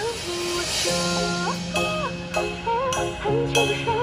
不听我说哼